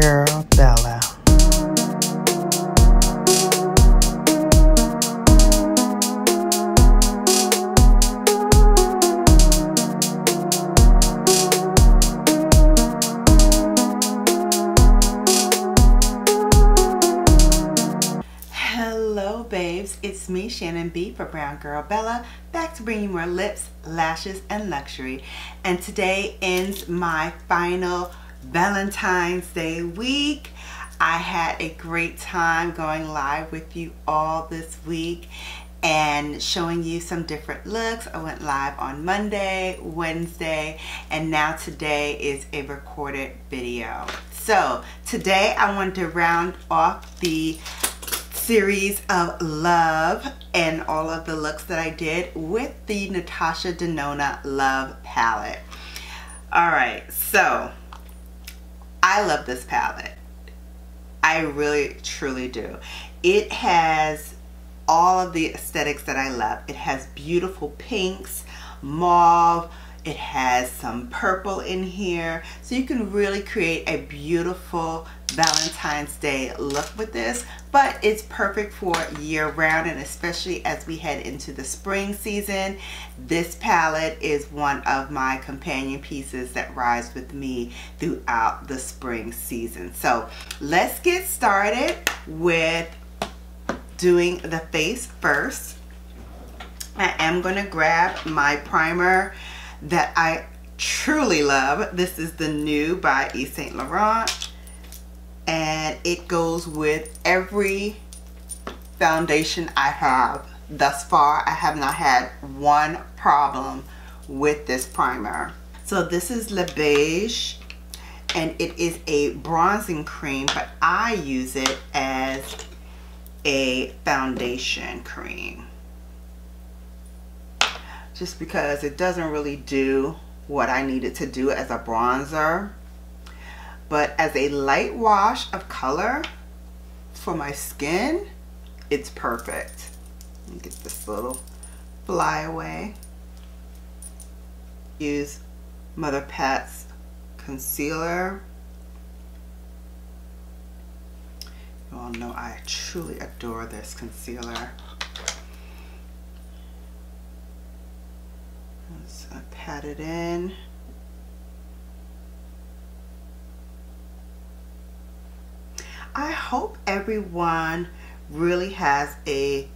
girl Bella. Hello babes, it's me Shannon B for Brown Girl Bella back to bring you more lips, lashes, and luxury. And today ends my final Valentine's Day week. I had a great time going live with you all this week and showing you some different looks. I went live on Monday, Wednesday, and now today is a recorded video. So today I want to round off the series of love and all of the looks that I did with the Natasha Denona Love Palette. Alright, so I love this palette. I really truly do. It has all of the aesthetics that I love. It has beautiful pinks, mauve, it has some purple in here. So you can really create a beautiful Valentine's Day look with this, but it's perfect for year round and especially as we head into the spring season. This palette is one of my companion pieces that rides with me throughout the spring season. So let's get started with doing the face first. I am going to grab my primer that I truly love. This is the new by Yves Saint Laurent and it goes with every foundation I have thus far. I have not had one problem with this primer. So this is Le Beige and it is a bronzing cream but I use it as a foundation cream just because it doesn't really do what I needed to do as a bronzer but as a light wash of color for my skin, it's perfect. Get this little fly away. Use Mother Pat's concealer. You all know I truly adore this concealer. Let's pat it in. I hope everyone really has a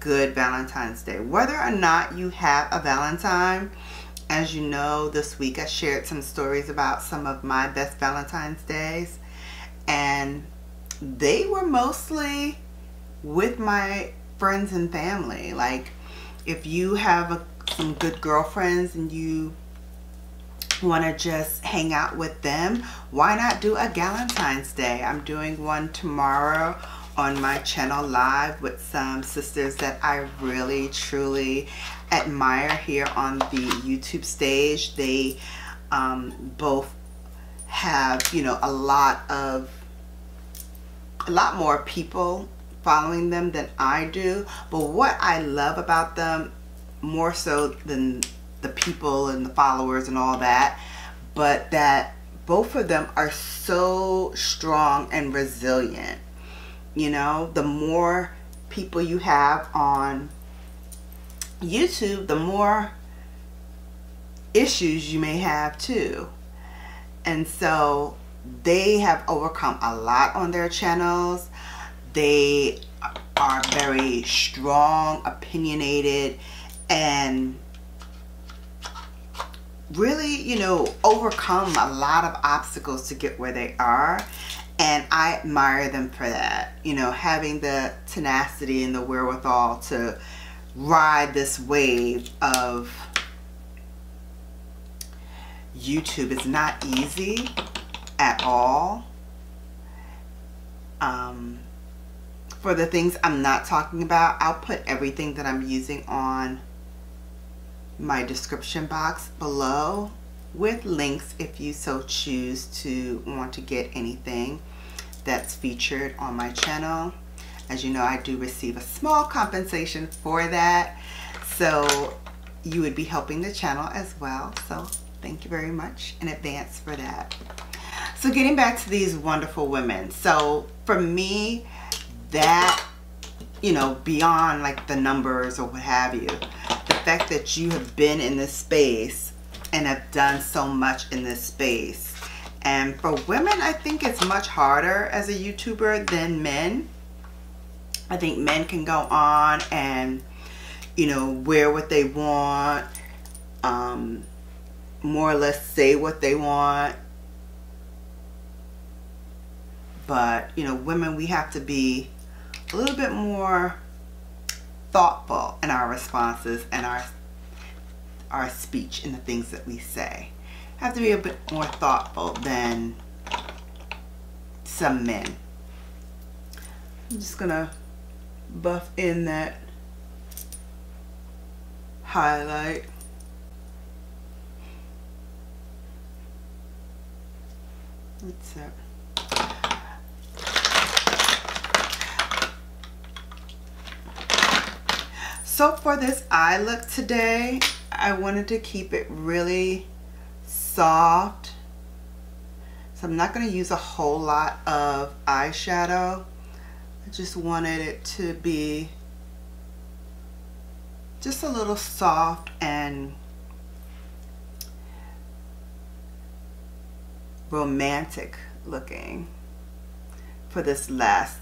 good Valentine's Day. Whether or not you have a Valentine, as you know, this week I shared some stories about some of my best Valentine's Days. And they were mostly with my friends and family. Like, if you have a, some good girlfriends and you want to just hang out with them, why not do a Valentine's Day? I'm doing one tomorrow on my channel live with some sisters that I really truly admire here on the YouTube stage. They um, both have, you know, a lot of, a lot more people following them than I do. But what I love about them more so than the people and the followers and all that, but that both of them are so strong and resilient. You know, the more people you have on YouTube, the more issues you may have too. And so they have overcome a lot on their channels. They are very strong, opinionated, and really, you know, overcome a lot of obstacles to get where they are. And I admire them for that. You know, having the tenacity and the wherewithal to ride this wave of YouTube is not easy at all. Um, for the things I'm not talking about, I'll put everything that I'm using on my description box below with links if you so choose to want to get anything that's featured on my channel. As you know, I do receive a small compensation for that. So you would be helping the channel as well. So thank you very much in advance for that. So getting back to these wonderful women. So for me, that, you know, beyond like the numbers or what have you, the fact that you have been in this space and have done so much in this space. And for women, I think it's much harder as a YouTuber than men. I think men can go on and, you know, wear what they want, um, more or less say what they want. But, you know, women, we have to be a little bit more thoughtful in our responses and our our speech and the things that we say. Have to be a bit more thoughtful than some men. I'm just gonna buff in that highlight. What's that? So for this eye look today, I wanted to keep it really soft. So I'm not going to use a whole lot of eyeshadow. I just wanted it to be just a little soft and romantic looking for this last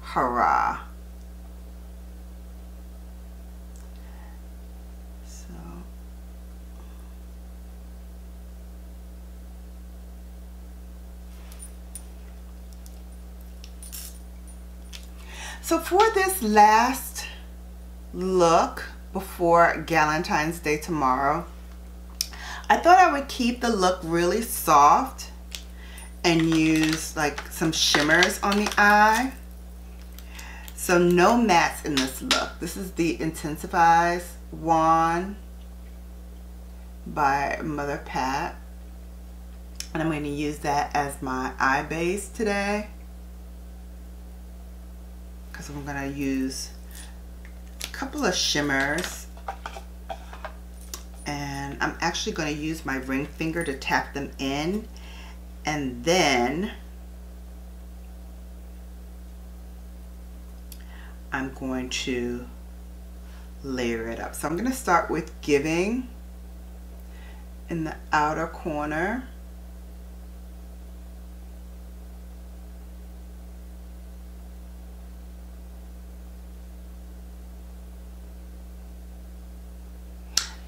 hurrah. So for this last look before Galentine's Day tomorrow, I thought I would keep the look really soft and use like some shimmers on the eye. So no mattes in this look. This is the Intensifies wand by Mother Pat. And I'm going to use that as my eye base today because I'm going to use a couple of shimmers. And I'm actually going to use my ring finger to tap them in. And then I'm going to layer it up. So I'm going to start with giving in the outer corner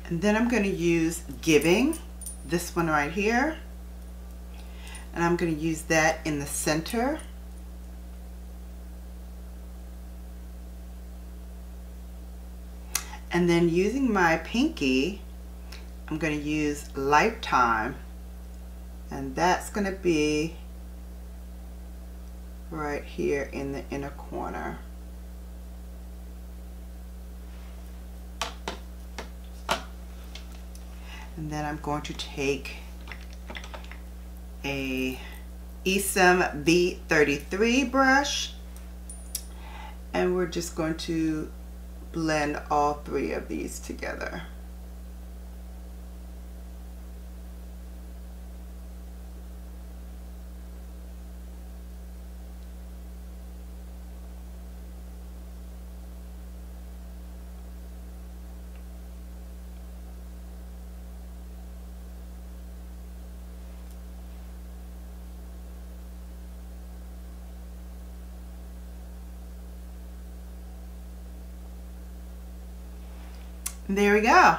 And then I'm going to use Giving, this one right here. And I'm going to use that in the center. And then using my pinky, I'm going to use Lifetime. And that's going to be right here in the inner corner. And then I'm going to take a Esom B33 brush and we're just going to blend all three of these together. There we go.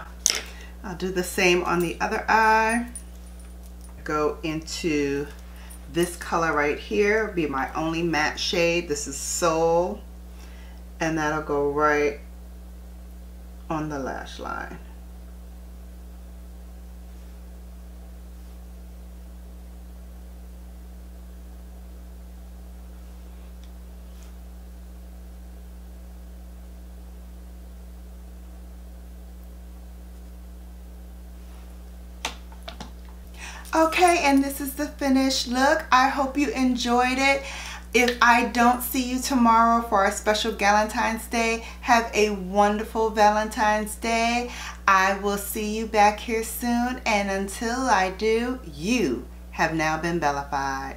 I'll do the same on the other eye. Go into this color right here, be my only matte shade. This is Soul. And that'll go right on the lash line. Okay, and this is the finished look. I hope you enjoyed it. If I don't see you tomorrow for our special Valentine's Day, have a wonderful Valentine's Day. I will see you back here soon. And until I do, you have now been bellafied.